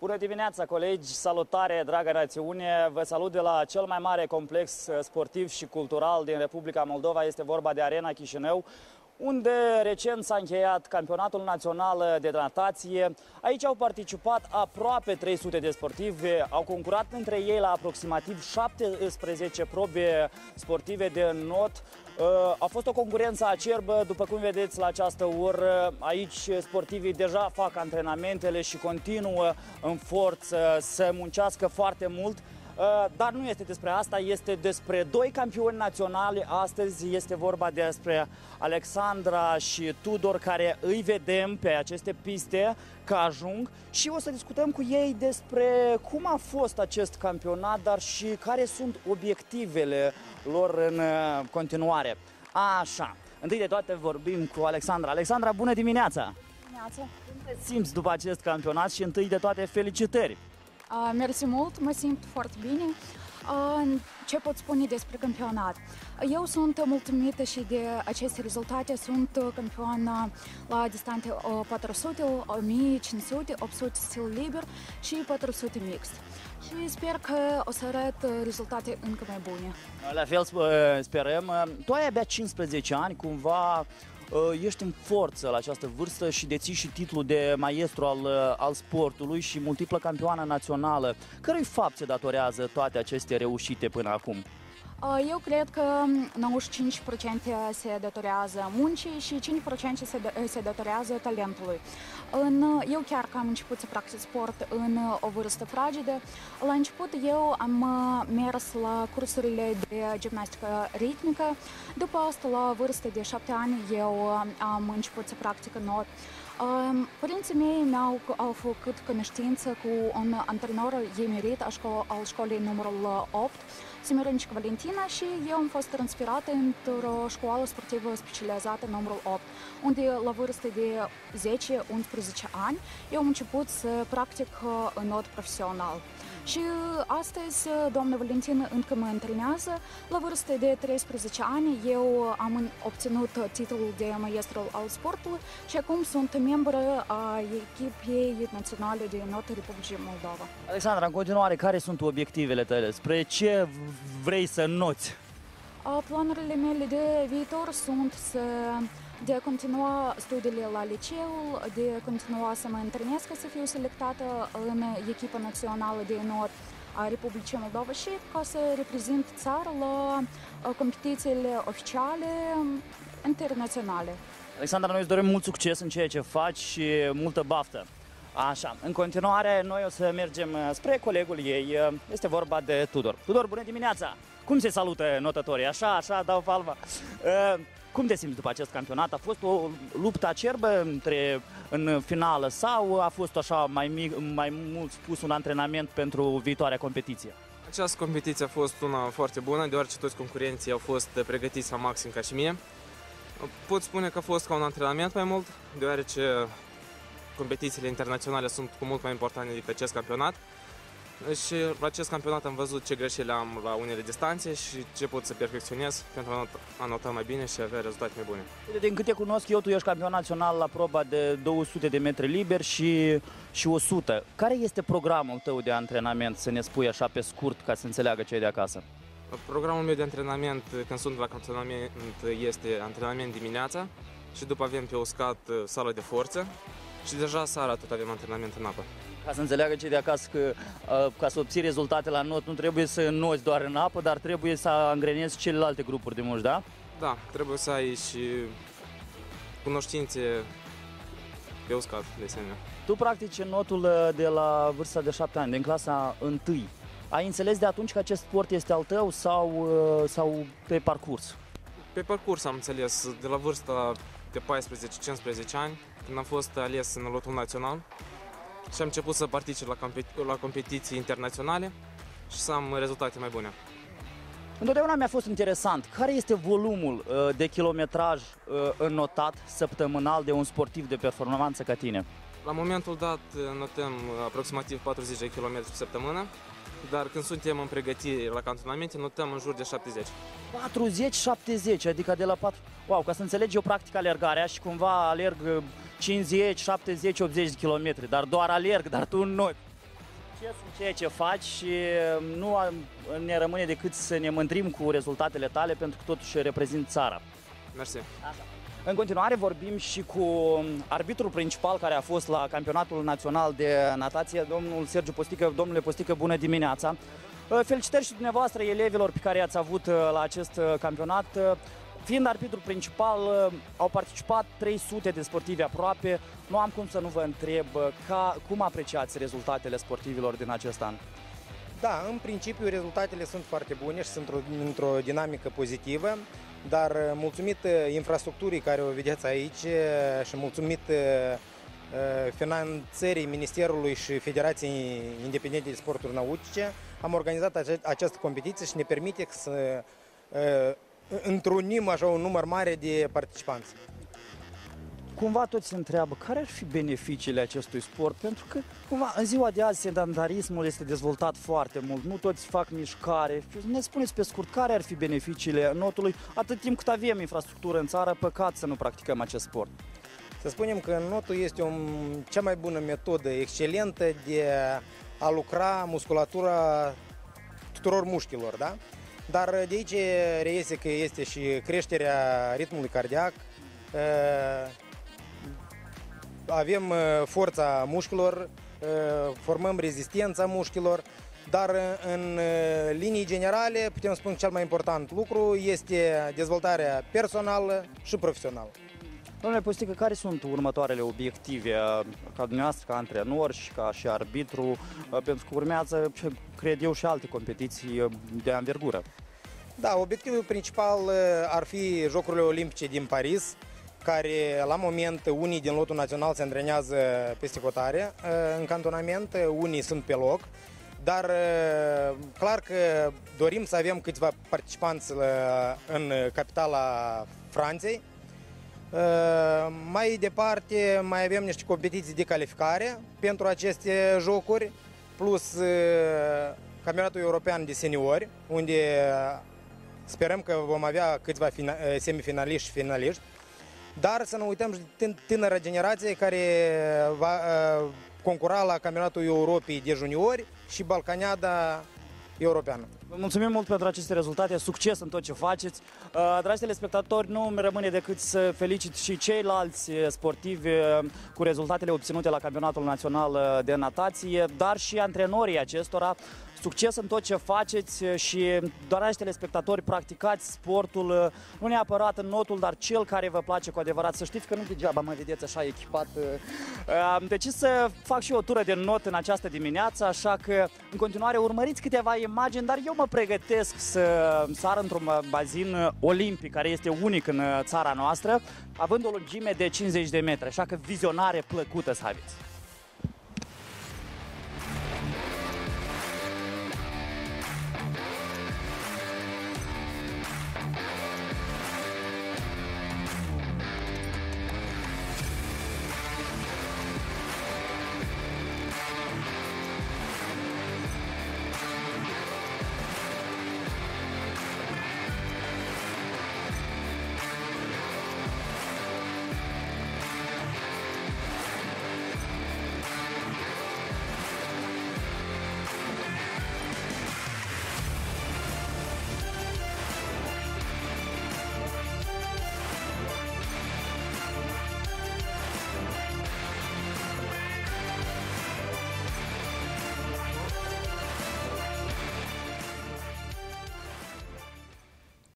Bună dimineața, colegi! Salutare, dragă națiune! Vă salut de la cel mai mare complex uh, sportiv și cultural din Republica Moldova. Este vorba de Arena Chișinău, unde recent s-a încheiat campionatul național de natație. Aici au participat aproape 300 de sportivi, au concurat între ei la aproximativ 17 probe sportive de not. Uh, a fost o concurență acerbă, după cum vedeți la această oră. Aici sportivii deja fac antrenamentele și continuă în forță să muncească foarte mult. Uh, dar nu este despre asta, este despre doi campioni naționali. Astăzi este vorba despre Alexandra și Tudor, care îi vedem pe aceste piste că ajung și o să discutăm cu ei despre cum a fost acest campionat, dar și care sunt obiectivele lor în uh, continuare. Așa, întâi de toate vorbim cu Alexandra. Alexandra, bună dimineața! Dimineața! Cum te simți după acest campionat și întâi de toate felicitări! Uh, mersi mult, mă simt foarte bine. Uh, ce pot spune despre campionat? Eu sunt mulțumită și de aceste rezultate. Sunt campioană la distanțe 400, 1500, 800 stil liber și 400 mixt. Și sper că o să arăt rezultate încă mai bune. La fel sperăm. Tu ai abia 15 ani, cumva Uh, ești în forță la această vârstă și deții și titlul de maestru al, uh, al sportului și multiplă campioană națională. Cărui fapt se datorează toate aceste reușite până acum? Eu cred că 95% se datorează muncii și 5% se, se datorează talentului. În, eu chiar că am început să practic sport în o vârstă fragedă, la început eu am mers la cursurile de gimnastică ritmică, după asta la vârstă de 7 ani eu am început să practic not. Părinții mei mi-au au făcut cunoștință cu un antrenor emerit al școlii numărul 8, Semironici Valentina și eu am fost transferată într-o școală sportivă specializată numărul 8, unde la vârstă de 10-11 ani eu am început să practic în mod profesional. Și astăzi doamna Valentina încă mă întâlnează. La vârstă de 13 ani eu am obținut titlul de maestru al sportului și acum sunt membră a echipei naționale de notă Republicii Moldova. Alexandra, în continuare, care sunt obiectivele tale? Spre ce vrei să noți? Planurile mele de viitor sunt să de a continua studiile la liceu, de a continua să mă întâlnesc să fiu selectată în echipa națională de not a Republicii Moldova și ca să reprezint țara la competițiile oficiale internaționale. Alexandra, noi îți dorim mult succes în ceea ce faci și multă baftă. Așa, în continuare, noi o să mergem spre colegul ei, este vorba de Tudor. Tudor, bună dimineața! Cum se salută notătorii? Așa, așa, dau palma. Cum te simți după acest campionat? A fost o luptă acerbă între, în finală sau a fost așa mai, mic, mai mult spus un antrenament pentru viitoarea competiție? Această competiție a fost una foarte bună, deoarece toți concurenții au fost pregătiți la maxim ca și mie. Pot spune că a fost ca un antrenament mai mult, deoarece competițiile internaționale sunt cu mult mai importante decât acest campionat. Și la acest campionat am văzut ce greșeli am la unele distanțe și ce pot să perfecționez pentru a nota mai bine și a avea rezultate mai bune. Din câte cunosc eu, tu ești campion național la proba de 200 de metri liber și, și 100. Care este programul tău de antrenament, să ne spui așa pe scurt, ca să înțeleagă cei de acasă? Programul meu de antrenament, când sunt la antrenament, este antrenament dimineața și după avem pe uscat sală de forță și deja seara tot avem antrenament în apă. Ca să înțeleagă cei de acasă că ca să obții rezultate la not nu trebuie să înnoți doar în apă, dar trebuie să angrenezi celelalte grupuri de muși, da? Da, trebuie să ai și cunoștințe pe uscat, de asemenea. Tu practici notul de la vârsta de 7 ani, din clasa 1. Ai înțeles de atunci că acest sport este al tău sau, sau pe parcurs? Pe parcurs am înțeles, de la vârsta de 14-15 ani, când am fost ales în lotul național și am început să particip la, competi- la competiții internaționale și să am rezultate mai bune. Întotdeauna mi-a fost interesant care este volumul uh, de kilometraj uh, înnotat săptămânal de un sportiv de performanță ca tine. La momentul dat notăm aproximativ 40 de km pe săptămână, dar când suntem în pregătire la cantonamente, notăm în jur de 70. 40-70, adică de la 4... Wow, ca să înțelegi eu practic alergarea și cumva alerg 50, 70, 80 de kilometri, dar doar alerg, dar tu nu. succes în ceea ce faci și nu am- ne rămâne decât să ne mândrim cu rezultatele tale pentru că totuși reprezint țara. Mersi. În continuare vorbim și cu arbitrul principal care a fost la campionatul național de natație, domnul Sergiu Postică. Domnule Postică, bună dimineața! Uh, Felicitări și dumneavoastră elevilor pe care i-ați avut uh, la acest uh, campionat. Uh, Fiind arbitrul principal, uh, au participat 300 de sportivi aproape. Nu am cum să nu vă întreb uh, ca, cum apreciați rezultatele sportivilor din acest an. Da, în principiu rezultatele sunt foarte bune și sunt într-o- într-o dinamică pozitivă, dar uh, mulțumit uh, infrastructurii care o vedeți aici uh, și mulțumit uh, uh, finanțării Ministerului și Federației Independente de Sporturi Nautice, am organizat ace- această competiție și ne permite să uh, întrunim așa un număr mare de participanți. Cumva toți se întreabă care ar fi beneficiile acestui sport, pentru că cumva în ziua de azi sedentarismul este dezvoltat foarte mult, nu toți fac mișcare. Ne spuneți pe scurt care ar fi beneficiile notului atât timp cât avem infrastructură în țară, păcat să nu practicăm acest sport. Să spunem că notul este o, cea mai bună metodă, excelentă de a lucra musculatura tuturor mușchilor, da? Dar de aici reiese că este și creșterea ritmului cardiac, uh, avem uh, forța mușchilor, uh, formăm rezistența mușchilor, dar uh, în uh, linii generale putem spune că cel mai important lucru este dezvoltarea personală și profesională. Domnule Postică, care sunt următoarele obiective uh, ca dumneavoastră, ca antrenor și ca și arbitru, uh, pentru că urmează, ce cred eu, și alte competiții uh, de anvergură? Da, obiectivul principal uh, ar fi Jocurile Olimpice din Paris, care la moment unii din lotul național se antrenează peste hotare uh, în cantonament, uh, unii sunt pe loc, dar uh, clar că dorim să avem câțiva participanți uh, în capitala Franței. Uh, Mai departe mai avem niște competiții de calificare pentru aceste jocuri, plus uh, campionatul european de seniori, unde Sperăm că vom avea câțiva fina- semifinaliști și finaliști, dar să nu uităm și de tân- tânăra generație care va uh, concura la Campionatul Europei de juniori și Balcaniada Europeană. Vă mulțumim mult pentru aceste rezultate, succes în tot ce faceți. Uh, Dragi telespectatori, nu îmi rămâne decât să felicit și ceilalți uh, sportivi uh, cu rezultatele obținute la Campionatul Național uh, de Natație, dar și antrenorii acestora. Succes în tot ce faceți uh, și, dragi telespectatori, practicați sportul, uh, nu neapărat în notul, dar cel care vă place cu adevărat. Să știți că nu degeaba mă vedeți așa echipat. uh, uh, Am decis să fac și eu o tură de not în această dimineață, așa că în continuare urmăriți câteva imagini, dar eu mă pregătesc să sar într-un bazin uh, olimpic, care este unic în uh, țara noastră, având o lungime de 50 de metri, așa că vizionare plăcută să aveți.